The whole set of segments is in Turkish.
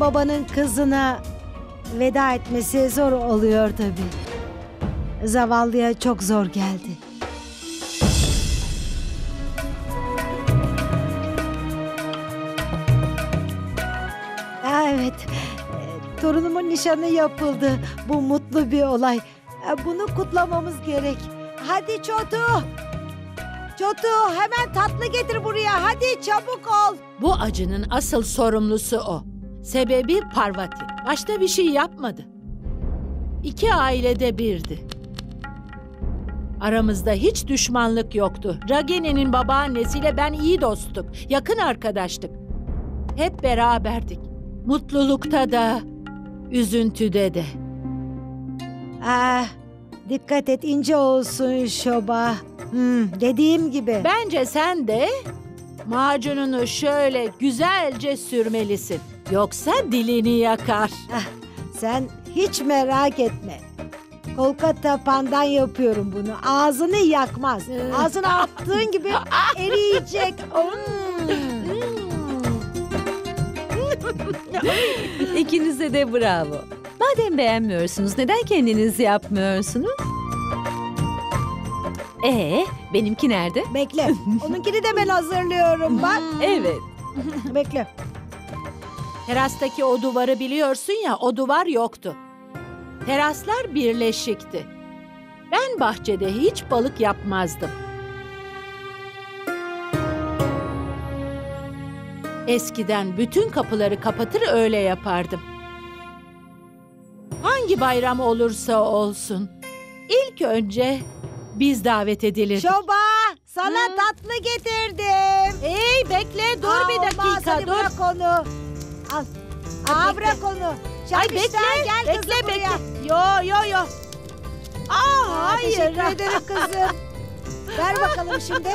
babanın kızına veda etmesi zor oluyor tabii. Zavallıya çok zor geldi. Evet, e, torunumun nişanı yapıldı. Bu mutlu bir olay. Bunu kutlamamız gerek. Hadi Çotu. Çotu hemen tatlı getir buraya. Hadi çabuk ol. Bu acının asıl sorumlusu o. Sebebi Parvati. Başta bir şey yapmadı. İki ailede birdi. Aramızda hiç düşmanlık yoktu. Ragini'nin babaannesiyle ben iyi dosttuk. Yakın arkadaştık. Hep beraberdik. Mutlulukta da, üzüntüde de. Ah, dikkat et ince olsun şoba. Hmm, dediğim gibi. Bence sen de macununu şöyle güzelce sürmelisin. Yoksa dilini yakar. Sen hiç merak etme. Kolkata pandan yapıyorum bunu. Ağzını yakmaz. Ee. Ağzına attığın gibi eriyecek. Hmm. İkinize de bravo. Madem beğenmiyorsunuz neden kendiniz yapmıyorsunuz? Ee, benimki nerede? Bekle. Onunkini de ben hazırlıyorum bak. Evet. Bekle. Terastaki o duvarı biliyorsun ya, o duvar yoktu. Teraslar birleşikti. Ben bahçede hiç balık yapmazdım. Eskiden bütün kapıları kapatır öyle yapardım. Hangi bayram olursa olsun, ilk önce biz davet edilirdik. Şoba sana tatlı getirdim. Hey bekle dur Aa, bir olmaz, dakika hadi dur. Bırak onu. Al. Aa, bekle. bırak onu. Ay bekle, gel bekle, kızım bekle. buraya. Yo, yo, yo. Aa, Aa, hayır. Teşekkür ederim kızım. Ver bakalım şimdi.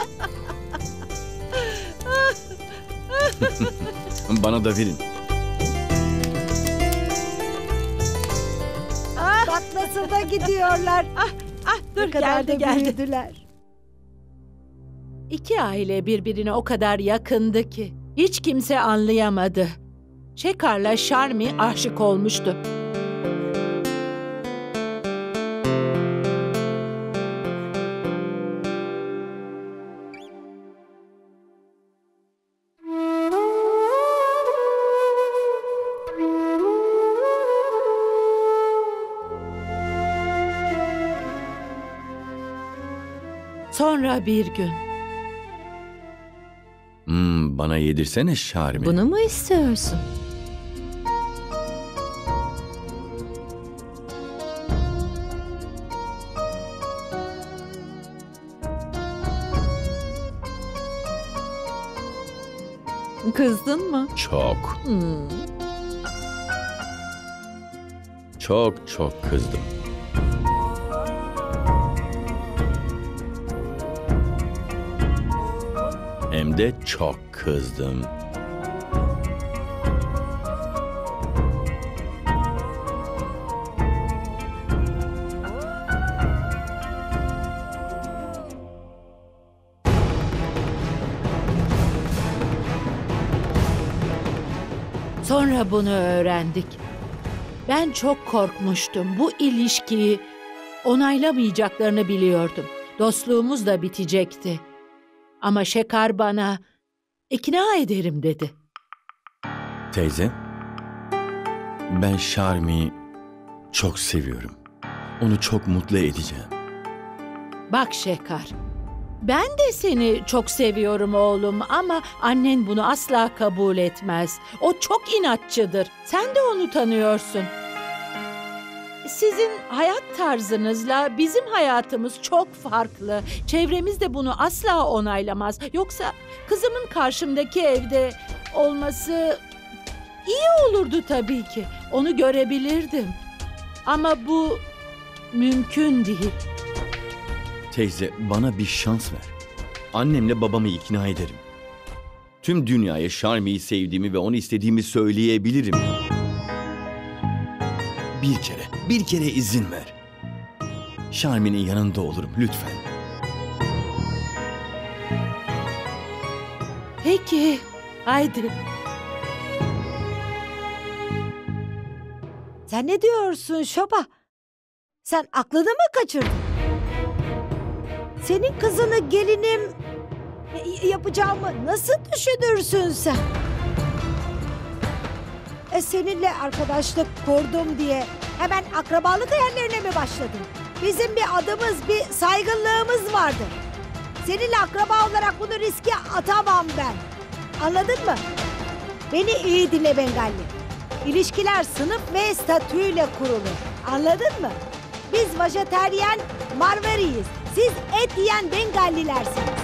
Bana da verin. Bak nasıl da gidiyorlar. Ah, dur, ne kadar geldi, da geldi. büyüdüler. İki aile birbirine o kadar yakındı ki hiç kimse anlayamadı. Şekar'la Şarmi aşık olmuştu. Sonra bir gün Hmm, bana yedirsene Şarmi. Bunu mu istiyorsun? Kızdın mı? Çok, Hmm. çok çok kızdım. Hem de çok kızdım. Sonra bunu öğrendik. Ben çok korkmuştum. Bu ilişkiyi onaylamayacaklarını biliyordum. Dostluğumuz da bitecekti. Ama Şekar bana ikna ederim dedi. Teyze, ben Şarmi'yi çok seviyorum. Onu çok mutlu edeceğim. Bak Şekar, ben de seni çok seviyorum oğlum ama annen bunu asla kabul etmez. O çok inatçıdır. Sen de onu tanıyorsun. Sizin hayat tarzınızla bizim hayatımız çok farklı. Çevremiz de bunu asla onaylamaz. Yoksa kızımın karşımdaki evde olması iyi olurdu tabii ki. Onu görebilirdim. Ama bu mümkün değil. Teyze, bana bir şans ver. Annemle babamı ikna ederim. Tüm dünyaya Şarmi'yi sevdiğimi ve onu istediğimi söyleyebilirim. Bir kere, bir kere izin ver. Şarmi'nin yanında olurum lütfen. Peki, haydi. Sen ne diyorsun Şoba? Sen aklını mı kaçırdın? Senin kızını gelinim yapacağımı nasıl düşünürsün sen? E seninle arkadaşlık kurdum diye hemen akrabalık hayallerine mi başladın? Bizim bir adımız, bir saygınlığımız vardır. Seninle akraba olarak bunu riske atamam ben. Anladın mı? Beni iyi dinle Bengalli. İlişkiler sınıf ve statüyle kurulur. Anladın mı? Biz vejeteryen Marveriyiz. Siz et yiyen Bengallilersiniz.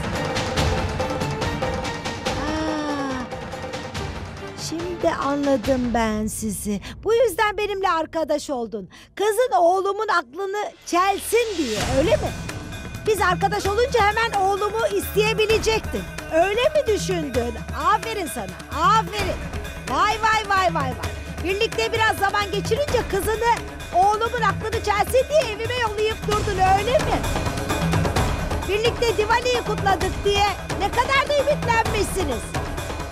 Şimdi anladım ben sizi. Bu yüzden benimle arkadaş oldun. Kızın oğlumun aklını çelsin diye öyle mi? Biz arkadaş olunca hemen oğlumu isteyebilecektin. Öyle mi düşündün? Aferin sana. Aferin. Vay vay vay vay vay. Birlikte biraz zaman geçirince kızını oğlumun aklını çelsin diye evime yollayıp durdun öyle mi? Birlikte Diwali'yi kutladık diye ne kadar da ümitlenmişsiniz.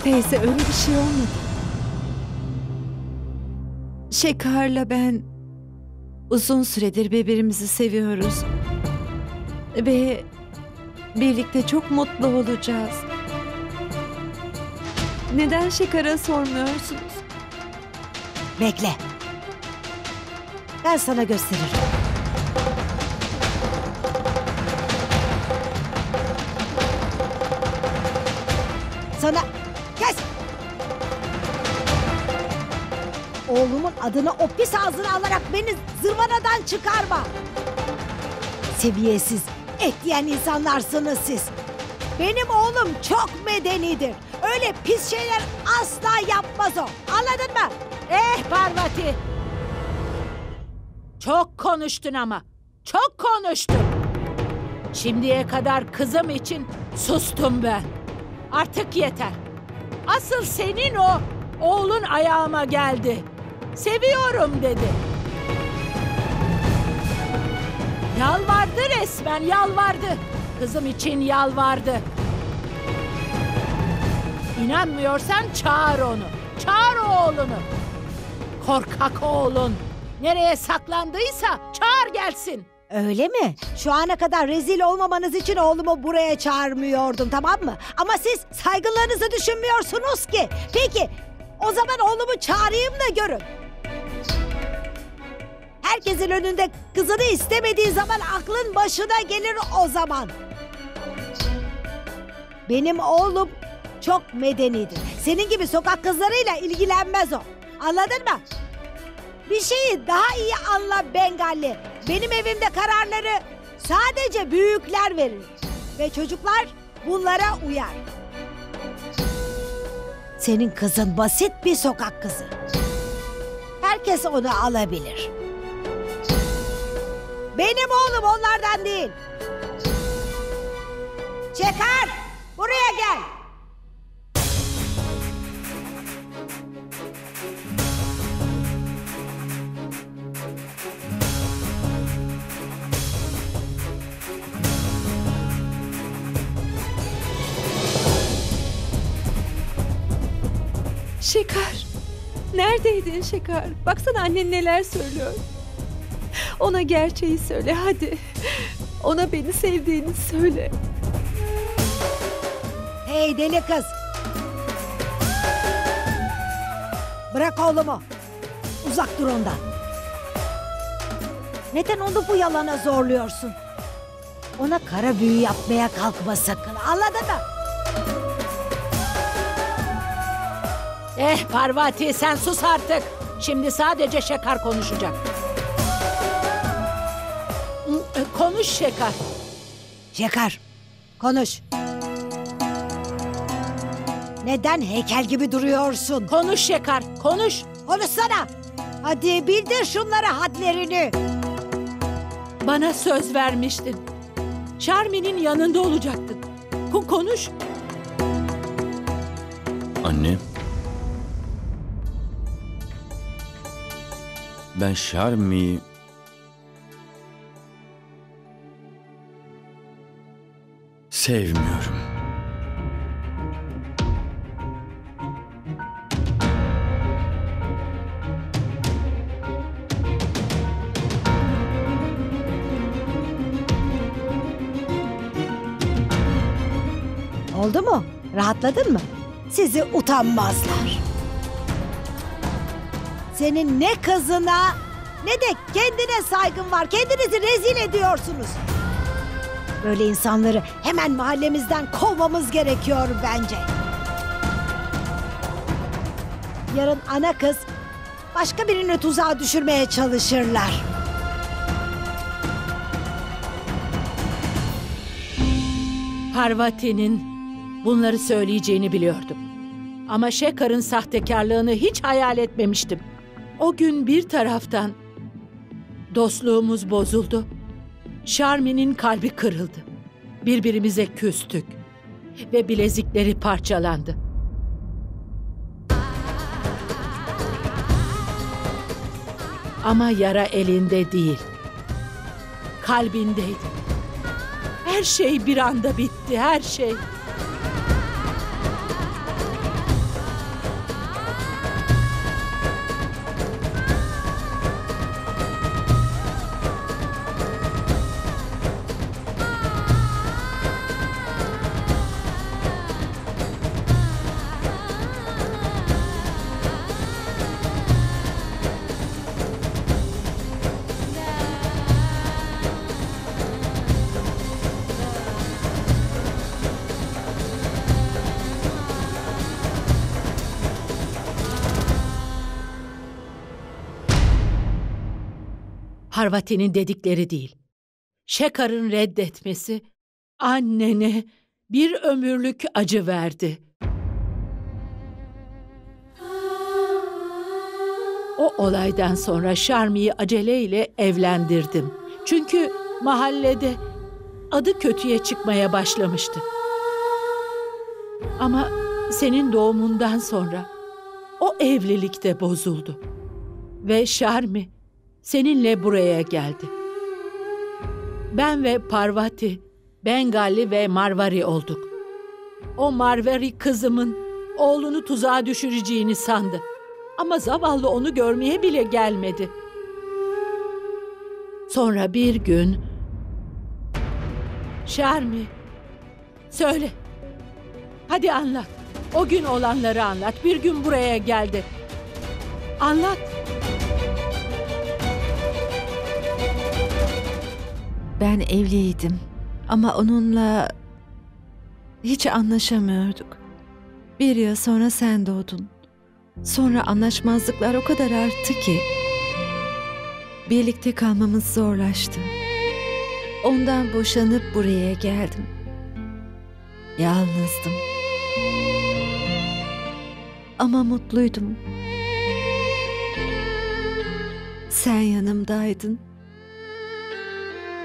Teyze öyle bir şey olmadı. Şekar'la ben uzun süredir birbirimizi seviyoruz. Ve birlikte çok mutlu olacağız. Neden Şekar'a sormuyorsunuz? Bekle. Ben sana gösteririm. Oğlumun adını o pis ağzına alarak beni zırvanadan çıkarma. Seviyesiz, et yiyen insanlarsınız siz. Benim oğlum çok medenidir. Öyle pis şeyler asla yapmaz o. Anladın mı? Eh Parvati. Çok konuştun ama. Çok konuştun. Şimdiye kadar kızım için sustum ben. Artık yeter. Asıl senin o oğlun ayağıma geldi. Seviyorum dedi. Yalvardı resmen yalvardı. Kızım için yalvardı. İnanmıyorsan çağır onu. Çağır oğlunu. Korkak oğlun. Nereye saklandıysa çağır gelsin. Öyle mi? Şu ana kadar rezil olmamanız için oğlumu buraya çağırmıyordum tamam mı? Ama siz saygınlığınızı düşünmüyorsunuz ki. Peki o zaman oğlumu çağırayım da görün. Herkesin önünde kızını istemediği zaman aklın başına gelir o zaman. Benim oğlum çok medenidir. Senin gibi sokak kızlarıyla ilgilenmez o. Anladın mı? Bir şeyi daha iyi anla Bengalli. Benim evimde kararları sadece büyükler verir. Ve çocuklar bunlara uyar. Senin kızın basit bir sokak kızı. Herkes onu alabilir. Benim oğlum onlardan değil. Çekar! Buraya gel! Şekar. Neredeydin Şekar? Baksana annen neler söylüyor. Ona gerçeği söyle hadi. Ona beni sevdiğini söyle. Hey deli kız! Bırak oğlumu. Uzak dur ondan. Neden onu bu yalana zorluyorsun? Ona kara büyü yapmaya kalkma sakın. Anladın mı? Eh Parvati sen sus artık. Şimdi sadece Şekar konuşacak. Hı, e, Konuş Şekar. Şekar, konuş. Neden heykel gibi duruyorsun? Konuş Şekar. Konuş. Konuşsana. Hadi bildir şunlara hadlerini. Bana söz vermiştin. Şarmi'nin yanında olacaktın. Ko- konuş. Anne. Ben Şarmi... sevmiyorum. Oldu mu? Rahatladın mı? Sizi utanmazlar. Senin ne kızına ne de kendine saygın var. Kendinizi rezil ediyorsunuz. Böyle insanları hemen mahallemizden kovmamız gerekiyor bence. Yarın ana kız başka birini tuzağa düşürmeye çalışırlar. Parvati'nin bunları söyleyeceğini biliyordum. Ama Şekar'ın sahtekarlığını hiç hayal etmemiştim. O gün bir taraftan dostluğumuz bozuldu. Şarmi'nin kalbi kırıldı. Birbirimize küstük ve bilezikleri parçalandı. Ama yara elinde değil. Kalbindeydi. Her şey bir anda bitti, her şey. Parvati'nin dedikleri değil. Şekar'ın reddetmesi annene bir ömürlük acı verdi. O olaydan sonra Şarmi'yi aceleyle evlendirdim. Çünkü mahallede adı kötüye çıkmaya başlamıştı. Ama senin doğumundan sonra o evlilik de bozuldu. Ve Şarmi seninle buraya geldi. Ben ve Parvati, Bengali ve Marvari olduk. O Marvari kızımın oğlunu tuzağa düşüreceğini sandı. Ama zavallı onu görmeye bile gelmedi. Sonra bir gün... Şarmi, söyle. Hadi anlat. O gün olanları anlat. Bir gün buraya geldi. Anlat. Ben evliydim ama onunla hiç anlaşamıyorduk. Bir yıl sonra sen doğdun. Sonra anlaşmazlıklar o kadar arttı ki birlikte kalmamız zorlaştı. Ondan boşanıp buraya geldim. Yalnızdım. Ama mutluydum. Sen yanımdaydın.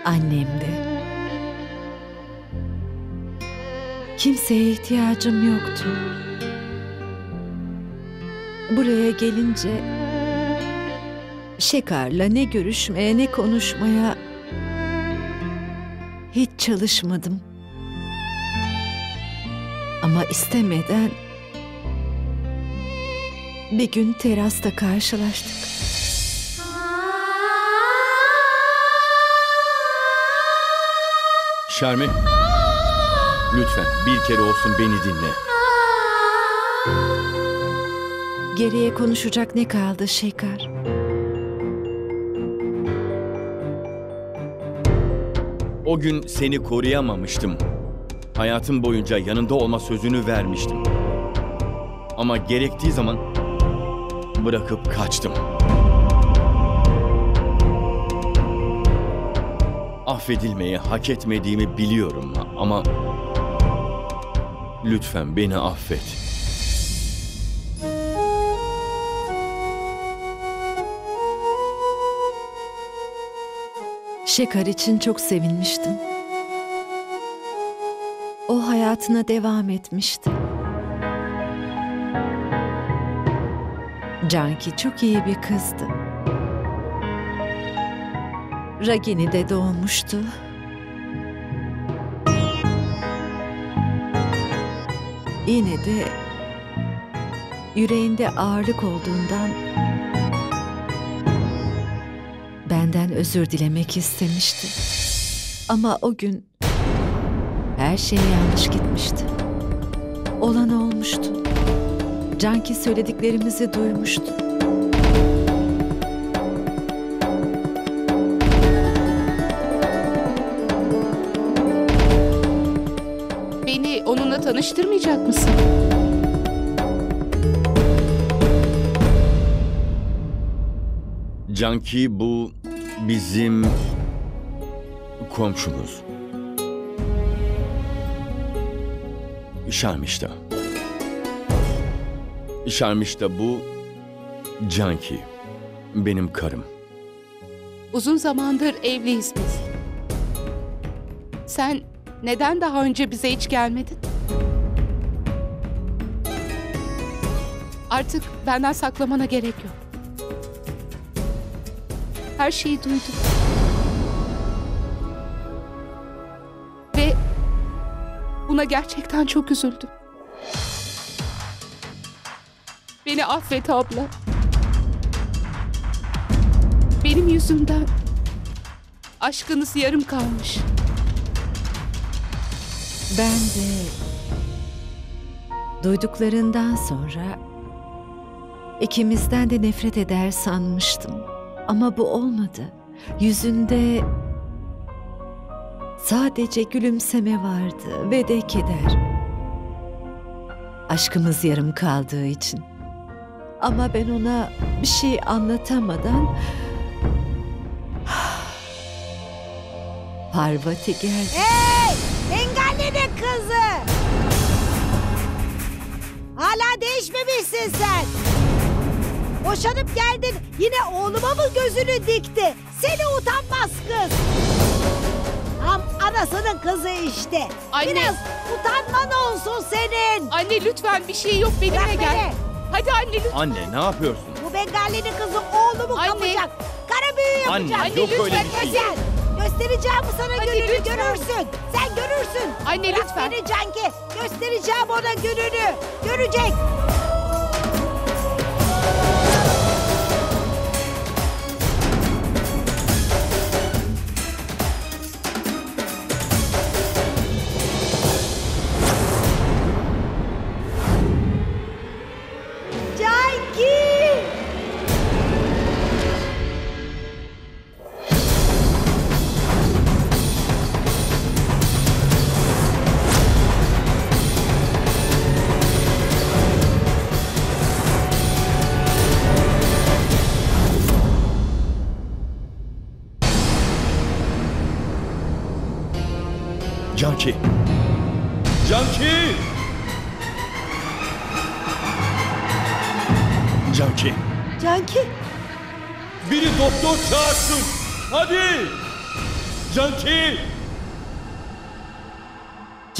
Annem de. Kimseye ihtiyacım yoktu. Buraya gelince Şekar'la ne görüşmeye ne konuşmaya hiç çalışmadım. Ama istemeden bir gün terasta karşılaştık. Şermi. Lütfen bir kere olsun beni dinle. Geriye konuşacak ne kaldı Şekar? O gün seni koruyamamıştım. Hayatım boyunca yanında olma sözünü vermiştim. Ama gerektiği zaman bırakıp kaçtım. Affedilmeyi hak etmediğimi biliyorum ama lütfen beni affet. Şekar için çok sevinmiştim. O hayatına devam etmişti. Canki çok iyi bir kızdı. Ragini de doğmuştu. Yine de yüreğinde ağırlık olduğundan benden özür dilemek istemişti. Ama o gün her şey yanlış gitmişti. Olan olmuştu. Canki söylediklerimizi duymuştu. Tanıştırmayacak mısın? Canki bu bizim komşumuz. Şarmişta. Şarmişta bu Canki. Benim karım. Uzun zamandır evliyiz biz. Sen neden daha önce bize hiç gelmedin? Artık benden saklamana gerek yok. Her şeyi duydum. Ve buna gerçekten çok üzüldüm. Beni affet abla. Benim yüzümden aşkınız yarım kalmış. Ben de duyduklarından sonra ikimizden de nefret eder sanmıştım. Ama bu olmadı. Yüzünde sadece gülümseme vardı ve de keder. Aşkımız yarım kaldığı için. Ama ben ona bir şey anlatamadan Parvati geldi. Hey! Engelli'nin kızı! Hala değişmemişsin sen. Boşanıp geldin yine oğluma mı gözünü dikti? Seni utanmaz kız. Tam anasının kızı işte. Anne. Biraz utanman olsun senin. Anne lütfen bir şey yok benimle Bırak gel. beni. Hadi anne lütfen. Anne ne yapıyorsun? Bu Bengalli'nin kızı oğlumu Anne. kapacak. Kara büyü Anne, yapacak. yok lütfen öyle bir şey. Gel. Göstereceğim sana Hadi gününü lütfen. görürsün. Sen görürsün. Anne Bırak lütfen. beni Canki. Göstereceğim ona gününü. Görecek.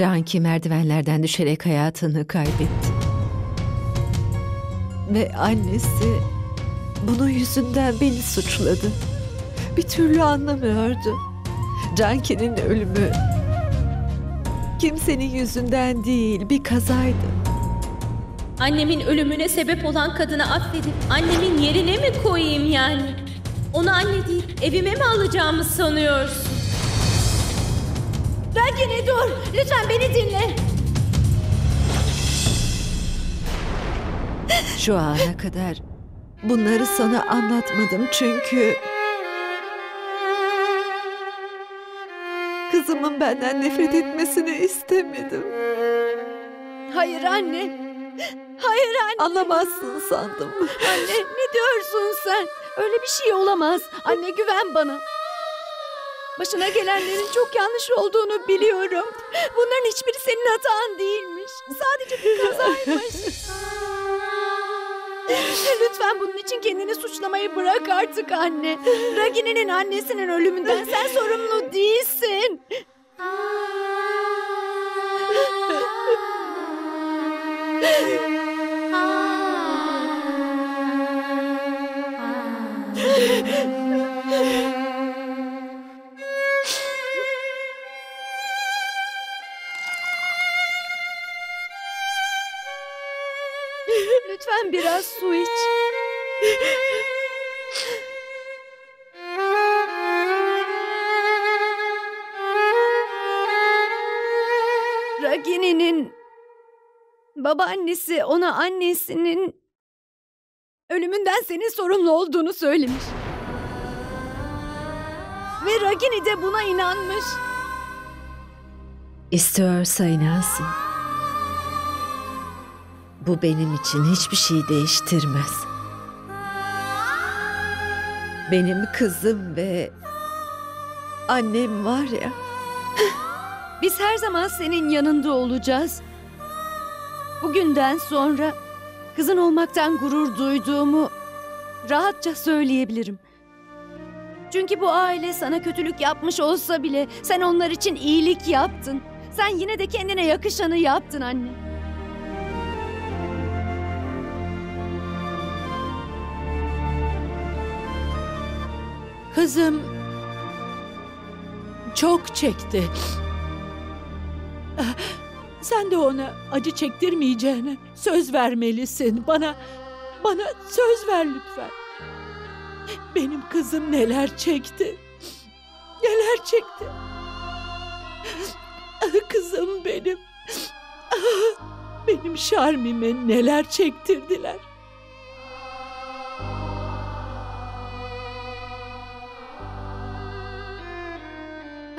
Canki merdivenlerden düşerek hayatını kaybetti. Ve annesi bunun yüzünden beni suçladı. Bir türlü anlamıyordu. Canki'nin ölümü kimsenin yüzünden değil bir kazaydı. Annemin ölümüne sebep olan kadını affedip annemin yerine mi koyayım yani? Onu anne değil, evime mi alacağımı sanıyorsun? Ragini dur, lütfen beni dinle. Şu ana kadar bunları sana anlatmadım çünkü kızımın benden nefret etmesini istemedim. Hayır anne. Hayır anne. Anlamazsın sandım. Anne ne diyorsun sen? Öyle bir şey olamaz. Anne güven bana. Başına gelenlerin çok yanlış olduğunu biliyorum. Bunların hiçbiri senin hatan değilmiş. Sadece bir kazaymış. Lütfen bunun için kendini suçlamayı bırak artık anne. Ragini'nin annesinin ölümünden sen sorumlu değilsin. Lütfen biraz su iç. Ragini'nin babaannesi ona annesinin ölümünden senin sorumlu olduğunu söylemiş. Ve Ragini de buna inanmış. İstiyorsa inansın. Bu benim için hiçbir şey değiştirmez. Benim kızım ve annem var ya. Biz her zaman senin yanında olacağız. Bugünden sonra kızın olmaktan gurur duyduğumu rahatça söyleyebilirim. Çünkü bu aile sana kötülük yapmış olsa bile sen onlar için iyilik yaptın. Sen yine de kendine yakışanı yaptın anne. Kızım çok çekti. Sen de ona acı çektirmeyeceğine söz vermelisin. Bana bana söz ver lütfen. Benim kızım neler çekti. Neler çekti. Ah, Kızım benim. Ah, Benim Şarmime neler çektirdiler.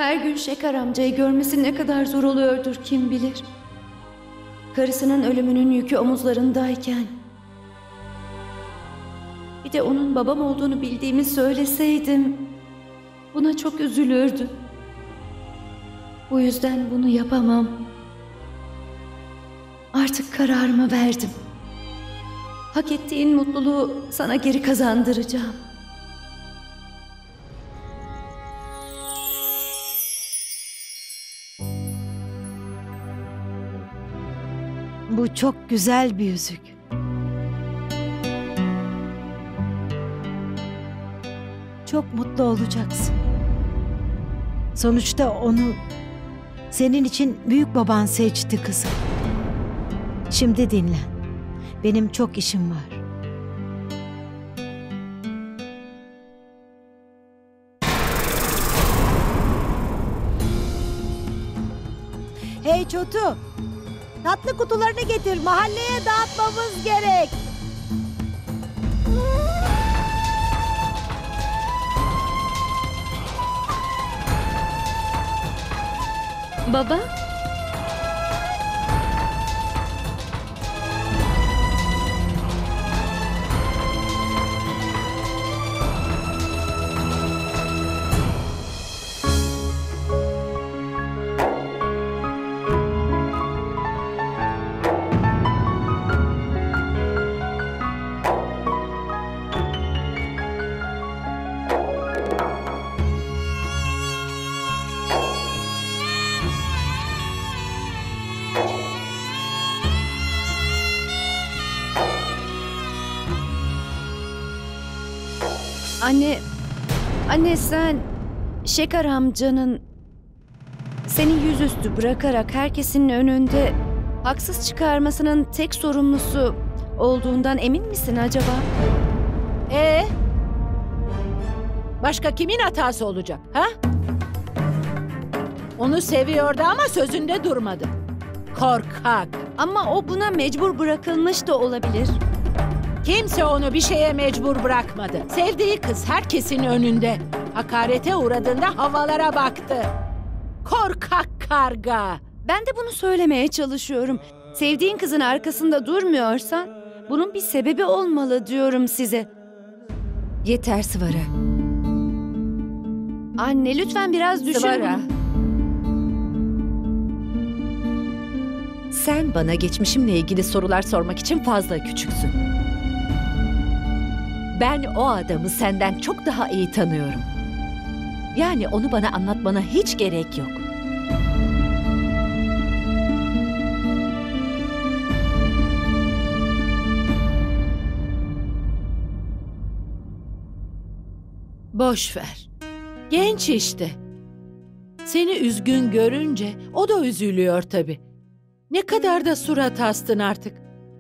Her gün Şeker amcayı görmesi ne kadar zor oluyordur kim bilir. Karısının ölümünün yükü omuzlarındayken. Bir de onun babam olduğunu bildiğimi söyleseydim buna çok üzülürdü. Bu yüzden bunu yapamam. Artık kararımı verdim. Hak ettiğin mutluluğu sana geri kazandıracağım. Bu çok güzel bir yüzük. Çok mutlu olacaksın. Sonuçta onu senin için büyük baban seçti kızım. Şimdi dinlen. Benim çok işim var. Hey Çotu! Tatlı kutularını getir. Mahalleye dağıtmamız gerek. Baba? Anne, anne sen Şeker amcanın seni yüzüstü bırakarak herkesin önünde haksız çıkarmasının tek sorumlusu olduğundan emin misin acaba? Ee? Başka kimin hatası olacak ha? Onu seviyordu ama sözünde durmadı. Korkak. Ama o buna mecbur bırakılmış da olabilir. Kimse onu bir şeye mecbur bırakmadı. Sevdiği kız herkesin önünde. Hakarete uğradığında havalara baktı. Korkak karga. Ben de bunu söylemeye çalışıyorum. Sevdiğin kızın arkasında durmuyorsan bunun bir sebebi olmalı diyorum size. Yeter Sıvara. Anne lütfen biraz düşün. Sıvara. Sen bana geçmişimle ilgili sorular sormak için fazla küçüksün. Ben o adamı senden çok daha iyi tanıyorum. Yani onu bana anlatmana hiç gerek yok. Boş ver. Genç işte. Seni üzgün görünce o da üzülüyor tabii. Ne kadar da surat astın artık.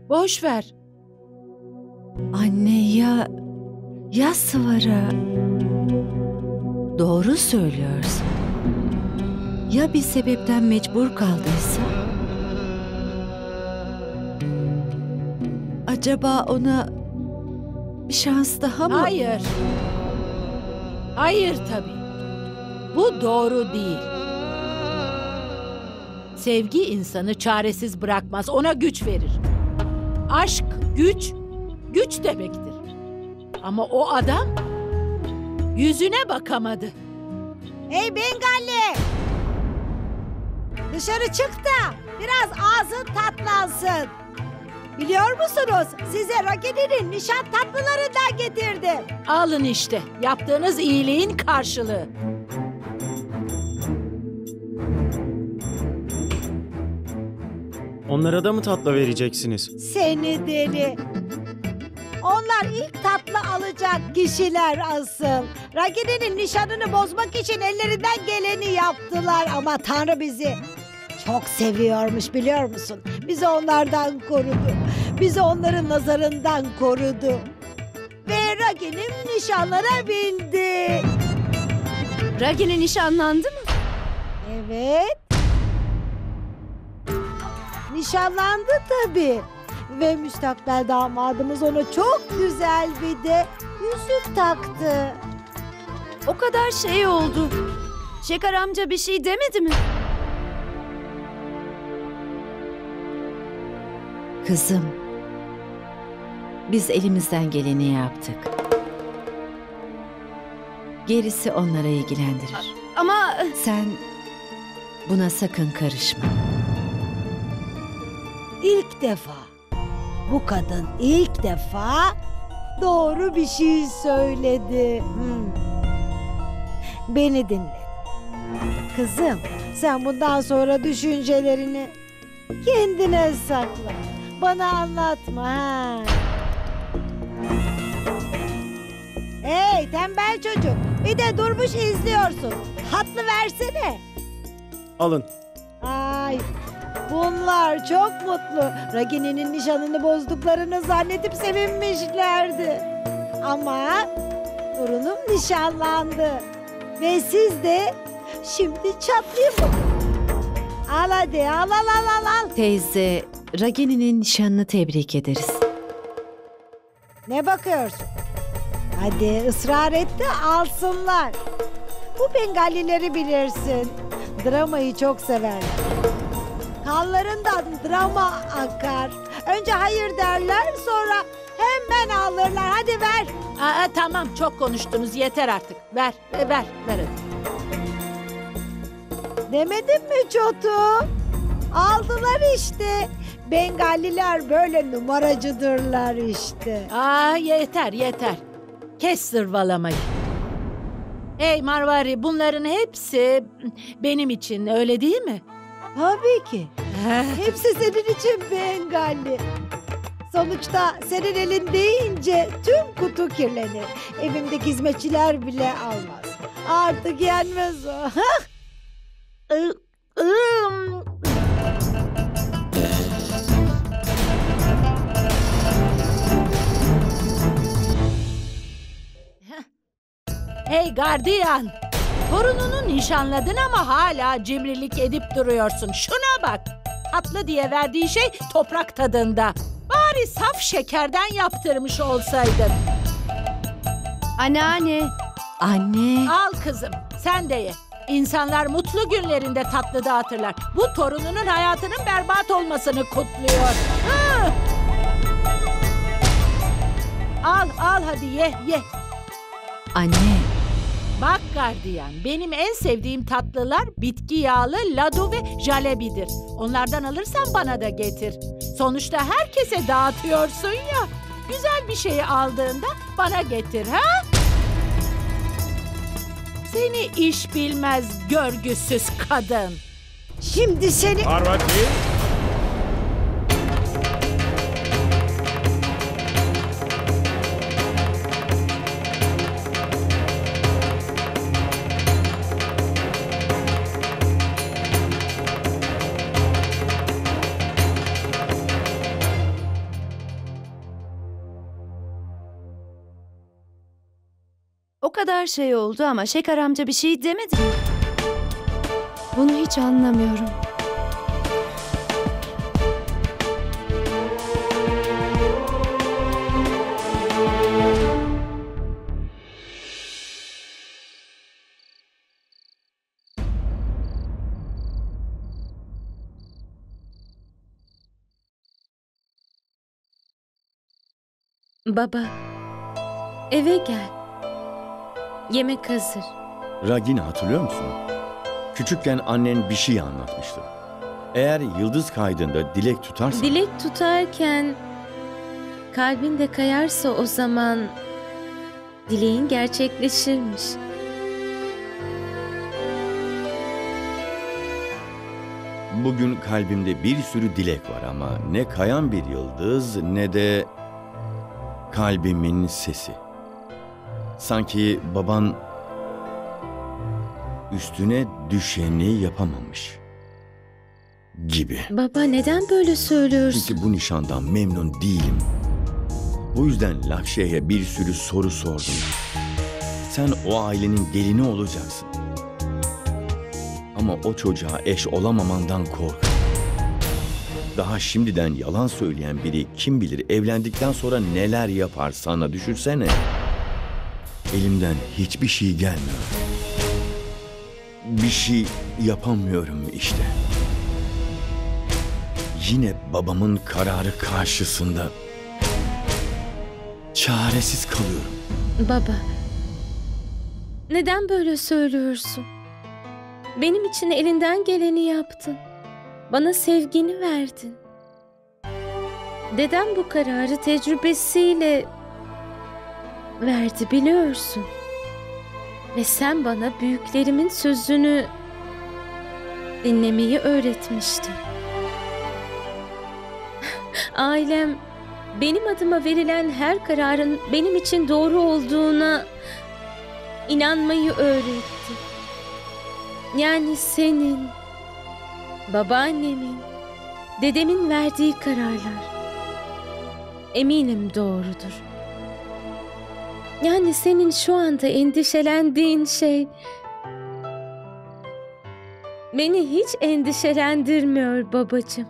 Boş ver. Anne ya... Ya Sıvara... Doğru söylüyorsun. Ya bir sebepten mecbur kaldıysa? Acaba ona bir şans daha mı? Hayır. Hayır tabii. Bu doğru değil. Sevgi insanı çaresiz bırakmaz, ona güç verir. Aşk, güç, güç demektir. Ama o adam yüzüne bakamadı. Hey Bengalli! Dışarı çık da biraz ağzın tatlansın. Biliyor musunuz? Size Ragini'nin nişan tatlılarından getirdim. Alın işte, yaptığınız iyiliğin karşılığı. Onlara da mı tatlı vereceksiniz? Seni deli. Onlar ilk tatlı alacak kişiler asıl. Ragini'nin nişanını bozmak için ellerinden geleni yaptılar ama Tanrı bizi çok seviyormuş biliyor musun? Bizi onlardan korudu. Bizi onların nazarından korudu. Ve Raginim nişanlanabildi. Ragini nişanlandı mı? Evet. Nişanlandı tabii. Ve müstakbel damadımız ona çok güzel bir de yüzük taktı. O kadar şey oldu. Şeker amca bir şey demedi mi? Kızım, biz elimizden geleni yaptık. Gerisi onlara ilgilendirir. Ama Sen buna sakın karışma. İlk defa. Bu kadın ilk defa doğru bir şey söyledi. Hmm. Beni dinle. Kızım, sen bundan sonra düşüncelerini kendine sakla. Bana anlatma ha. Hey tembel çocuk. Bir de durmuş izliyorsun. Hatlı versene. Alın. Ay bunlar çok mutlu. Ragini'nin nişanını bozduklarını zannedip sevinmişlerdi. Ama torunum nişanlandı. Ve siz de şimdi çatlayın mı? Al hadi al al al al al. Teyze, Ragini'nin nişanını tebrik ederiz. Ne bakıyorsun? Hadi ısrar et de alsınlar. Bu Bengalileri bilirsin. Dramayı çok severler. Kanlarından drama akar. Önce hayır derler sonra hemen alırlar. Hadi ver. Aa, tamam çok konuştunuz yeter artık. Ver, ver, ver hadi. Demedim mi Çotu? Aldılar işte. Bengaliler böyle numaracıdırlar işte. Aa yeter yeter. Kes zırvalamayı. Hey Marvari bunların hepsi benim için öyle değil mi? Tabii ki. Hepsi senin için Bengali. Sonuçta senin elin değince tüm kutu kirlenir. Evimdeki hizmetçiler bile almaz. Artık yenmez o. Hey gardiyan. Torununu nişanladın ama hala cimrilik edip duruyorsun. Şuna bak. Tatlı diye verdiği şey toprak tadında. Bari saf şekerden yaptırmış olsaydın. anneanne Anne, Al kızım, sen de ye. İnsanlar mutlu günlerinde tatlı dağıtırlar. Bu torununun hayatının berbat olmasını kutluyor. Hı! Al, al hadi ye, ye. anne. Bak gardiyan, benim en sevdiğim tatlılar bitki yağlı ladu ve jalebidir. Onlardan alırsan bana da getir. Sonuçta herkese dağıtıyorsun ya. Güzel bir şeyi aldığında bana getir ha? Seni iş bilmez görgüsüz kadın. Şimdi seni... Parvati. her şey oldu ama Şeker amca bir şey demedi. Bunu hiç anlamıyorum. Baba, eve gel. Yemek hazır. Ragini hatırlıyor musun? Küçükken annen bir şey anlatmıştı. Eğer yıldız kaydında dilek tutarsan... Dilek tutarken kalbin de kayarsa o zaman dileğin gerçekleşirmiş. Bugün kalbimde bir sürü dilek var ama ne kayan bir yıldız ne de kalbimin sesi. Sanki baban üstüne düşeni yapamamış gibi. Baba neden böyle söylüyorsun? Çünkü bu nişandan memnun değilim. Bu yüzden Lakşe'ye bir sürü soru sordum. Sen o ailenin gelini olacaksın. Ama o çocuğa eş olamamandan kork. Daha şimdiden yalan söyleyen biri kim bilir evlendikten sonra neler yapar sana düşünsene. Elimden hiçbir şey gelmiyor. Bir şey yapamıyorum işte. Yine babamın kararı karşısında çaresiz kalıyorum. Baba, neden böyle söylüyorsun? Benim için elinden geleni yaptın. Bana sevgini verdin. Dedem bu kararı tecrübesiyle verdi biliyorsun. Ve sen bana büyüklerimin sözünü dinlemeyi öğretmiştin. Ailem benim adıma verilen her kararın benim için doğru olduğuna inanmayı öğretti. Yani senin, babaannemin, dedemin verdiği kararlar. Eminim doğrudur. Yani senin şu anda endişelendiğin şey beni hiç endişelendirmiyor babacığım.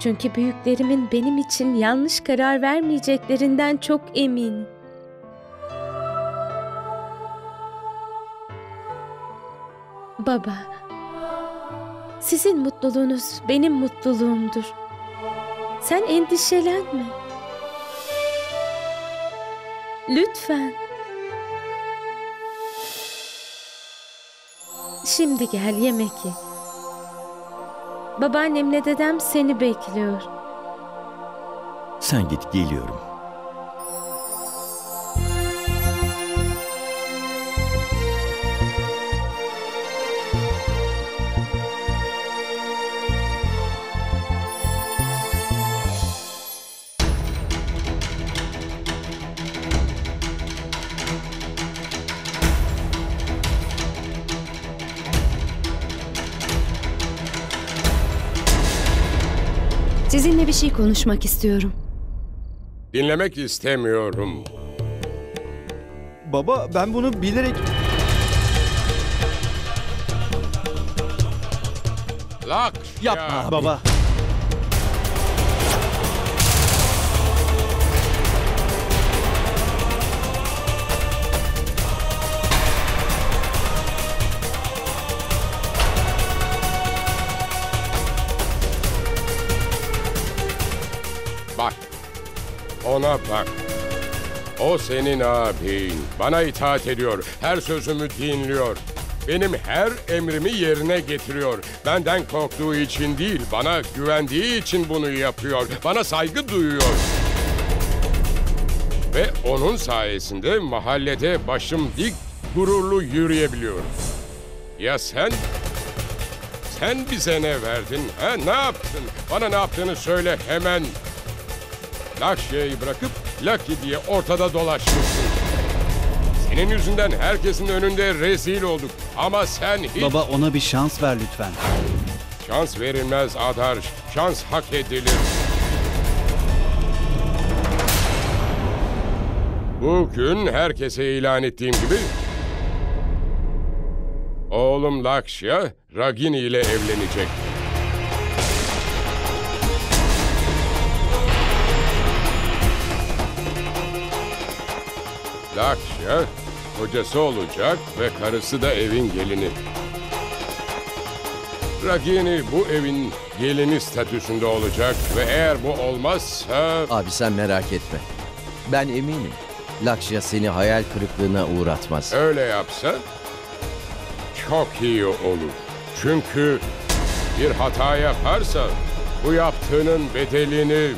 Çünkü büyüklerimin benim için yanlış karar vermeyeceklerinden çok eminim. Baba, sizin mutluluğunuz benim mutluluğumdur. Sen endişelenme. Lütfen. Şimdi gel yemek ye. Babaannemle dedem seni bekliyor. Sen git geliyorum. Bir şey konuşmak istiyorum. Dinlemek istemiyorum. Baba ben bunu bilerek... Lakşya. Yapma baba. Bak. O senin abin. Bana itaat ediyor. Her sözümü dinliyor. Benim her emrimi yerine getiriyor. Benden korktuğu için değil, bana güvendiği için bunu yapıyor. Bana saygı duyuyor. Ve onun sayesinde mahallede başım dik, gururlu yürüyebiliyorum. Ya sen? Sen bize ne verdin? Ha? Ne yaptın? Bana ne yaptığını söyle hemen. Lakşya'yı bırakıp Lucky diye ortada dolaşmışsın. Senin yüzünden herkesin önünde rezil olduk. Ama sen hiç Baba ona bir şans ver lütfen. şans verilmez Adarş. Şans hak edilir. Bugün herkese ilan ettiğim gibi oğlum Lakşya Ragini ile evlenecek. Lakşya kocası olacak ve karısı da evin gelini. Ragini bu evin gelini statüsünde olacak ve eğer bu olmazsa... Abi sen merak etme. Ben eminim. Lakşya seni hayal kırıklığına uğratmaz. Öyle yapsa çok iyi olur. Çünkü bir hata yaparsa bu yaptığının bedelini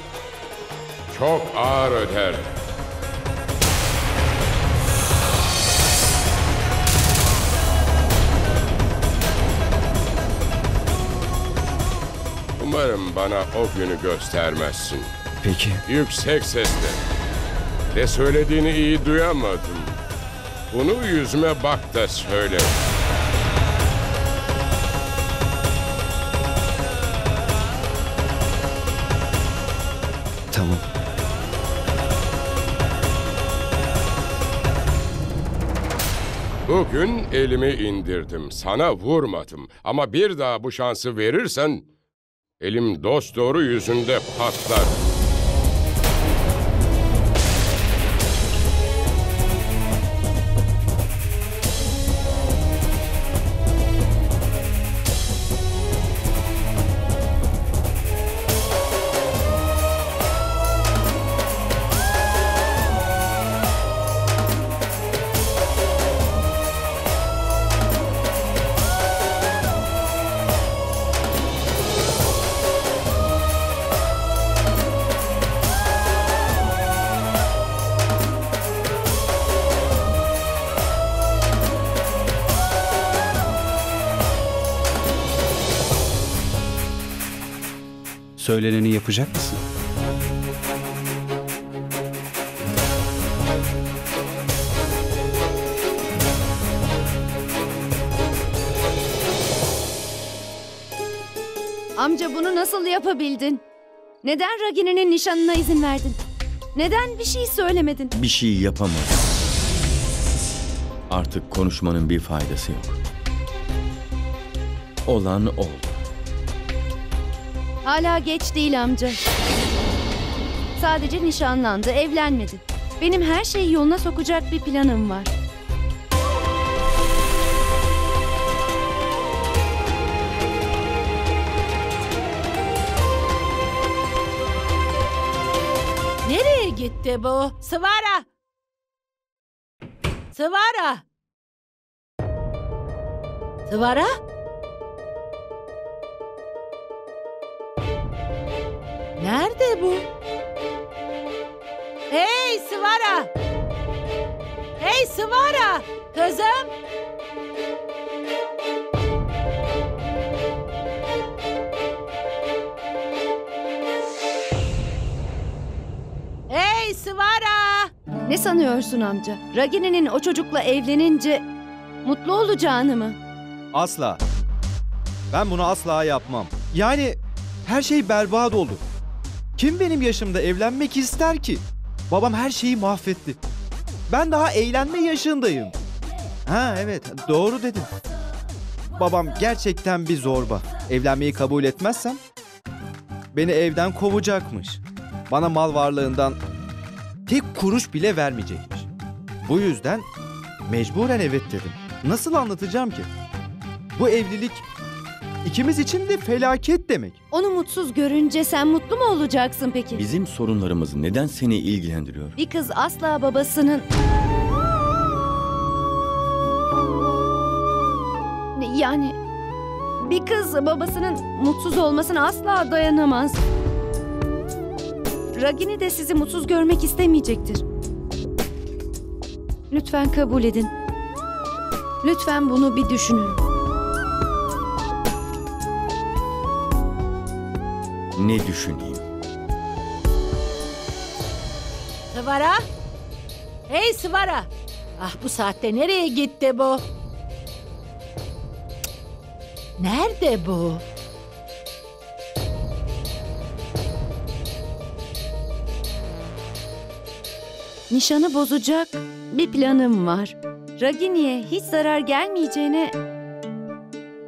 çok ağır öder. Umarım bana o günü göstermezsin. Peki. Yüksek sesle. Ne söylediğini iyi duyamadım. Bunu yüzüme bak da söyle. Tamam. Bugün elimi indirdim. Sana vurmadım. Ama bir daha bu şansı verirsen elim dosdoğru yüzünde patlar. Söyleneni yapacak mısın? Amca bunu nasıl yapabildin? Neden Ragini'nin nişanına izin verdin? Neden bir şey söylemedin? Bir şey yapamam. Artık konuşmanın bir faydası yok. Olan oldu. Hala geç değil amca. Sadece nişanlandı, evlenmedi. Benim her şeyi yoluna sokacak bir planım var. Nereye gitti bu? Sıvara! Sıvara! Sıvara? Nerede bu? Hey Sıvara! Hey Sıvara! Kızım! Hey Sıvara! Ne sanıyorsun amca? Ragini'nin o çocukla evlenince mutlu olacağını mı? Asla. Ben bunu asla yapmam. Yani her şey berbat oldu. Kim benim yaşımda evlenmek ister ki? Babam her şeyi mahvetti. Ben daha eğlenme yaşındayım. Ha evet doğru dedin. Babam gerçekten bir zorba. Evlenmeyi kabul etmezsem beni evden kovacakmış. Bana mal varlığından tek kuruş bile vermeyecekmiş. Bu yüzden mecburen evet dedim. Nasıl anlatacağım ki? Bu evlilik ikimiz için de felaket demek. Onu mutsuz görünce sen mutlu mu olacaksın peki? Bizim sorunlarımız neden seni ilgilendiriyor? Bir kız asla babasının... Ne- Yani bir kız babasının mutsuz olmasına asla dayanamaz. Ragini de sizi mutsuz görmek istemeyecektir. Lütfen kabul edin. Lütfen bunu bir düşünün. Ne düşüneyim? Sıvara? Hey Sıvara! Ah bu saatte nereye gitti bu? Nerede bu? Nişanı bozacak bir planım var. Ragini'ye hiç zarar gelmeyeceğine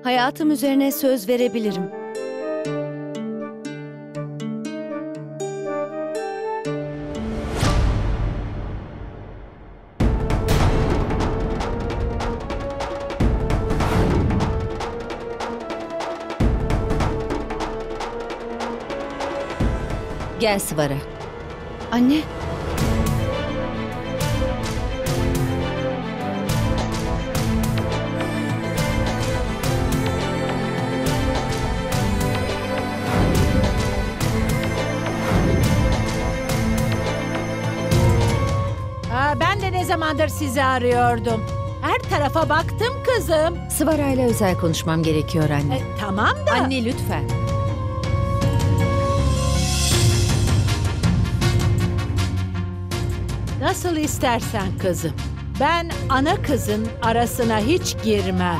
hayatım üzerine söz verebilirim. Gel Sıvara. Anne. Aa, ben de ne zamandır sizi arıyordum. Her tarafa baktım kızım. Sıvara ile özel konuşmam gerekiyor anne. E, tamam da. Anne lütfen. Nasıl istersen kızım. Ben ana kızın arasına hiç girmem.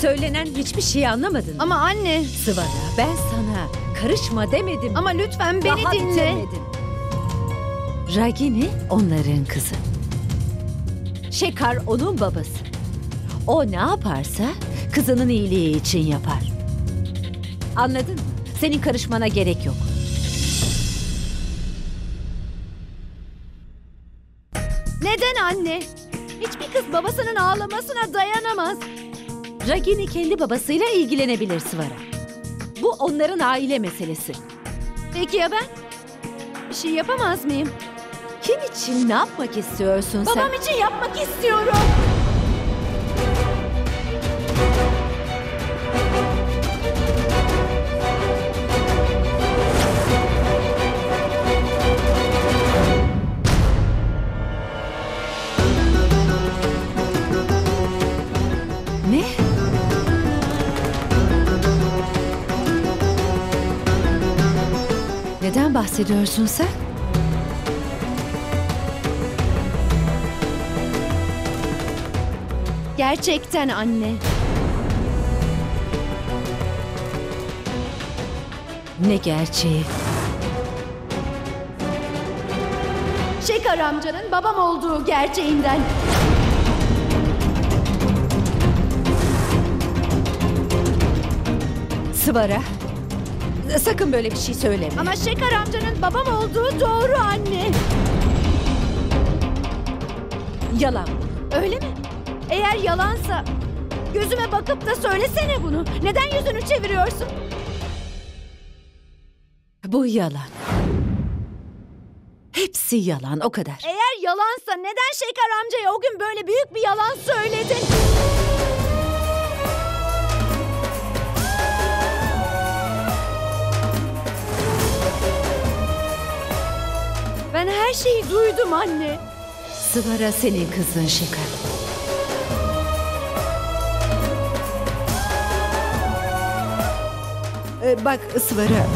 Söylenen hiçbir şeyi anlamadın. Ama anne. Sıvara ben sana karışma demedim. Ama lütfen beni Daha dinle. bitirmedim. Ragini onların kızı. Şekar onun babası. O ne yaparsa kızının iyiliği için yapar. Anladın mı? Senin karışmana gerek yok. Neden anne? Hiçbir kız babasının ağlamasına dayanamaz. Ragini kendi babasıyla ilgilenebilir Sıvara. Bu onların aile meselesi. Peki ya ben? Bir şey yapamaz mıyım? Kim için ne yapmak istiyorsun sen? Babam için yapmak istiyorum. Ne? Neden bahsediyorsun sen? Gerçekten anne. Ne gerçeği? Şekar amcanın babam olduğu gerçeğinden. Sıvara. Sakın böyle bir şey söyleme. Ama Şekar amcanın babam olduğu doğru anne. Yalan. Öyle mi? Eğer yalansa gözüme bakıp da söylesene bunu. Neden yüzünü çeviriyorsun? Bu yalan. Hepsi yalan o kadar. Eğer yalansa neden Şekar amcaya o gün böyle büyük bir yalan söyledin? Ben her şeyi duydum anne. Sıvara senin kızın Şeker. Ee, bak Sıvara.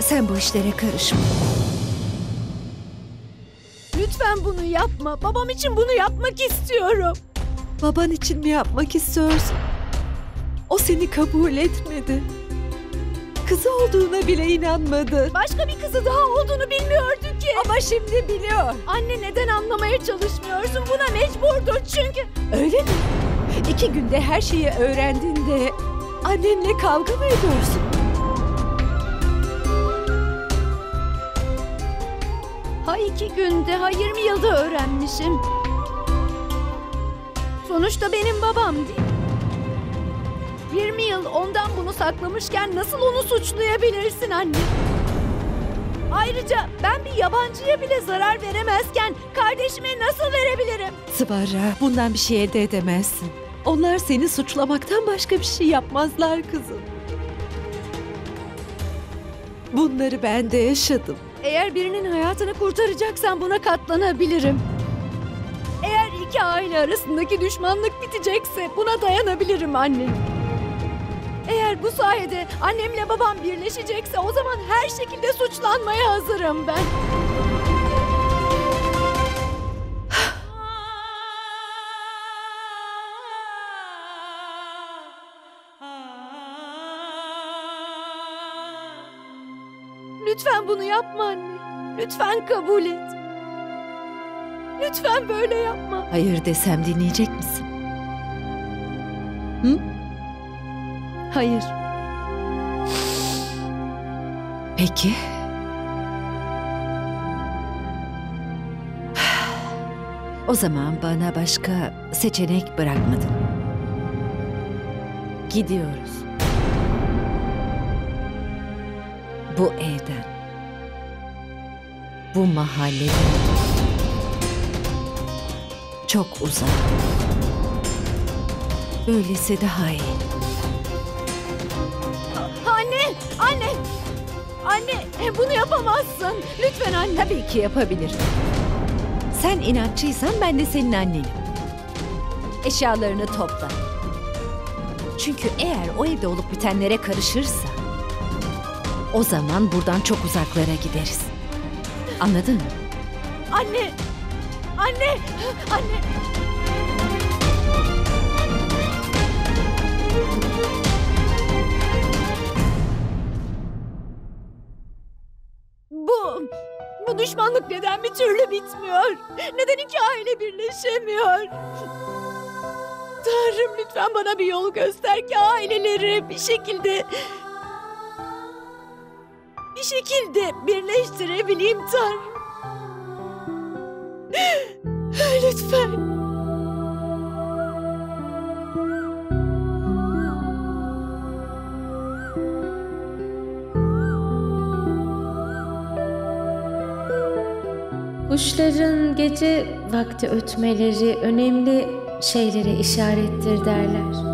Sen bu işlere karışma. Lütfen bunu yapma. Babam için bunu yapmak istiyorum. Baban için mi yapmak istiyorsun? O seni kabul etmedi. Kızı olduğuna bile inanmadı. Başka bir kızı daha olduğunu bilmiyordu ki. Ama şimdi biliyor. Anne neden anlamaya çalışmıyorsun? Buna mecburdur çünkü. Öyle mi? İki günde her şeyi öğrendiğinde annenle kavga mı ediyorsun? Ha iki günde ha 20 yılda öğrenmişim. Sonuçta benim babam değil. 20 yıl ondan bunu saklamışken nasıl onu suçlayabilirsin anne? Ayrıca ben bir yabancıya bile zarar veremezken kardeşime nasıl verebilirim? Sıvara bundan bir şey elde edemezsin. Onlar seni suçlamaktan başka bir şey yapmazlar kızım. Bunları ben de yaşadım. Eğer birinin hayatını kurtaracaksan buna katlanabilirim. Eğer iki aile arasındaki düşmanlık bitecekse buna dayanabilirim anne. Eğer bu sayede annemle babam birleşecekse o zaman her şekilde suçlanmaya hazırım ben. Bunu yapma anne. Lütfen kabul et. Lütfen böyle yapma. Hayır desem dinleyecek misin? Hayır. Peki. O zaman bana başka seçenek bırakmadın. Gidiyoruz. Bu evden. Bu mahalleden. Çok uzak. Böylesi daha iyi. Anne, anne. Anne, e, bunu yapamazsın. Lütfen anne. Tabii ki yapabilir. Sen inatçıysan ben de senin annenim. Eşyalarını topla. Çünkü eğer o evde olup bitenlere karışırsa o zaman buradan çok uzaklara gideriz. Anladın mı? Anne. Anne. Anne. Bu bu düşmanlık neden bir türlü bitmiyor? Neden iki aile birleşemiyor? Tanrım lütfen bana bir yol göster ki aileleri bir şekilde bir şekilde birleştirebileyim Tanrım. Lütfen. Kuşların gece vakti ötmeleri önemli şeylere işarettir derler.